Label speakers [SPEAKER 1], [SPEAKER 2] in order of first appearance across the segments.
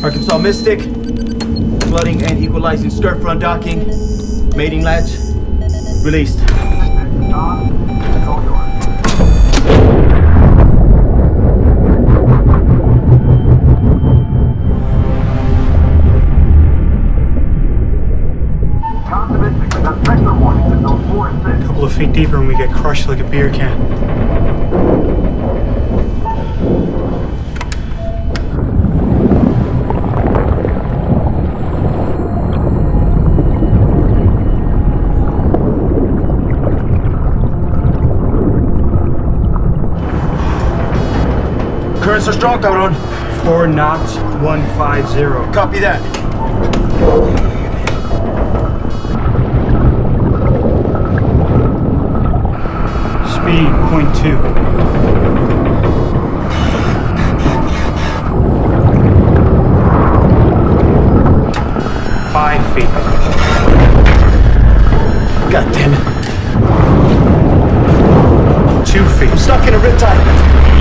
[SPEAKER 1] Arkansas Mystic. Flooding and equalizing skirt front docking. Mating latch. Released.
[SPEAKER 2] Couple of feet deeper and we get crushed like a beer can.
[SPEAKER 1] Strong, cabron.
[SPEAKER 2] Four knots, 150.
[SPEAKER 1] Copy that.
[SPEAKER 2] Speed, point two. Five feet.
[SPEAKER 1] God damn it.
[SPEAKER 2] Two feet.
[SPEAKER 1] Stuck in a riptide.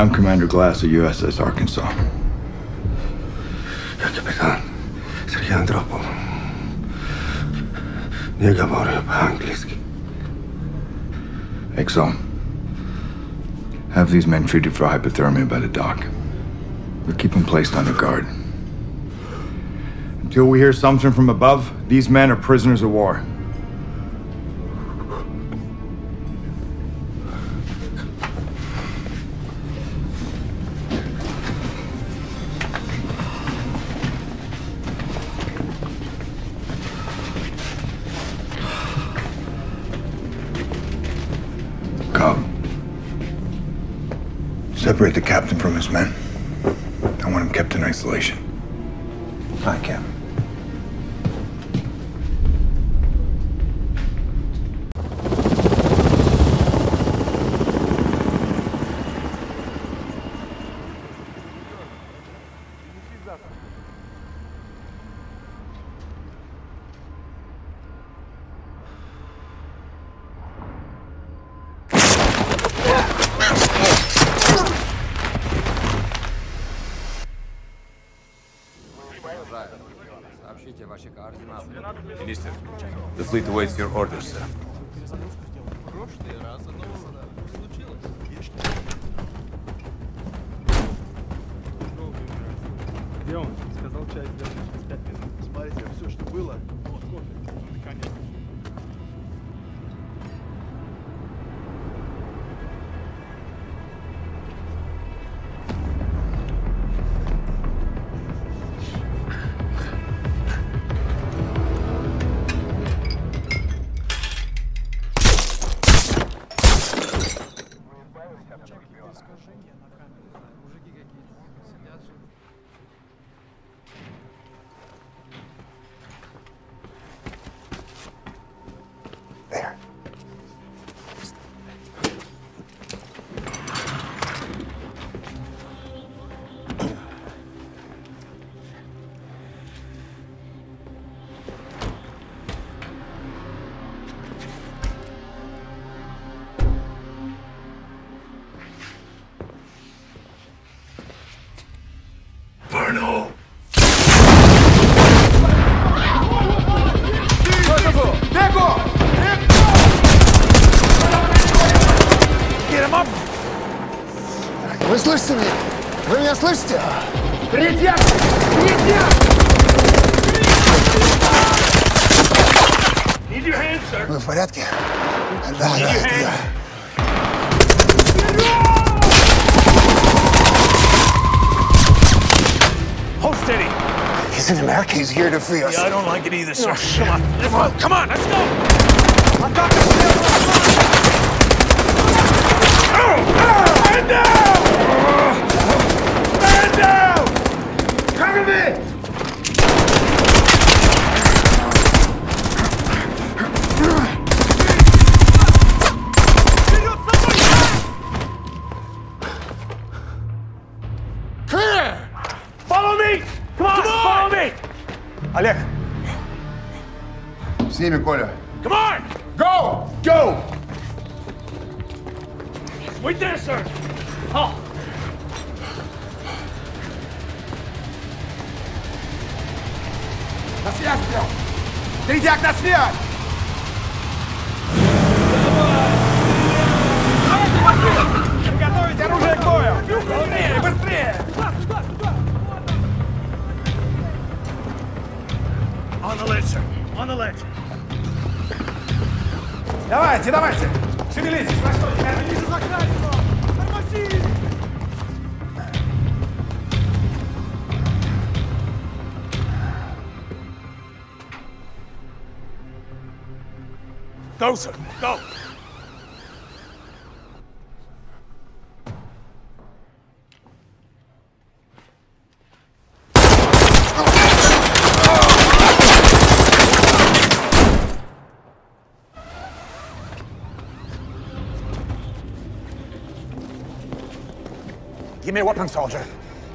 [SPEAKER 3] I'm Commander Glass of USS Arkansas.
[SPEAKER 4] Я капитан Сергей Андропов. Не говорю по-английски.
[SPEAKER 3] Exo. Have these men treated for hypothermia by the dock. But keep them placed under guard. Until we hear something from above, these men are prisoners of war. Separate the captain from his men. I want him kept in isolation.
[SPEAKER 4] Hi, Cap.
[SPEAKER 5] Сообщите ваши координаты.
[SPEAKER 6] Министр, the fleet awaits your orders, sir.
[SPEAKER 2] Где он? Сказал часть сделать через пять минут.
[SPEAKER 4] Смотрите, все, что было.
[SPEAKER 2] Чаки искажения
[SPEAKER 4] на
[SPEAKER 7] камеру, мужики какие-то сидят, меня слышите? Вы в порядке? Да, да, да.
[SPEAKER 8] Hold steady.
[SPEAKER 7] He's in America. He's here to free us.
[SPEAKER 8] I don't like it either, sir. Come on. Come on, come on, let's go.
[SPEAKER 4] Stand down! Stand down! Cover me!
[SPEAKER 7] Clear!
[SPEAKER 8] Follow me. Come on, follow me.
[SPEAKER 7] Олег! С ними, Коля.
[SPEAKER 8] Come on.
[SPEAKER 7] Go! Go!
[SPEAKER 8] Wait there, sir. Oh.
[SPEAKER 7] На связь, Бел! Тредяк, на связь!
[SPEAKER 8] Готовить оружие к бою. Быстрее, быстрее. On the ledge, sir. On the ledge.
[SPEAKER 7] Давайте, давайте! Шевелитесь, постойте, я вижу заклятие! Тормози!
[SPEAKER 8] Go, sir. Go.
[SPEAKER 7] Give me a weapon, soldier.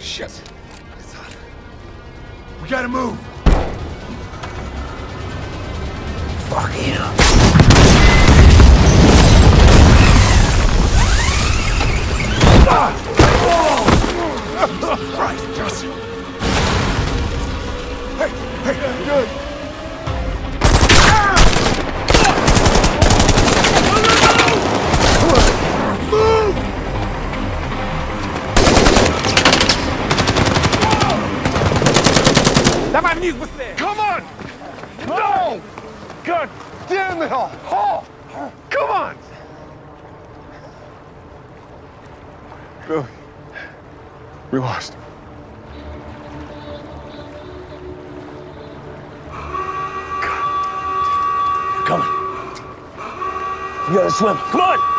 [SPEAKER 3] Shit. It's hot.
[SPEAKER 7] We gotta move. Fuck you.
[SPEAKER 8] Давай вниз быстрее. Come on. No. Good.
[SPEAKER 7] Damn it all! Oh, come on! Billy, we lost.
[SPEAKER 8] Coming. You gotta swim. Come on.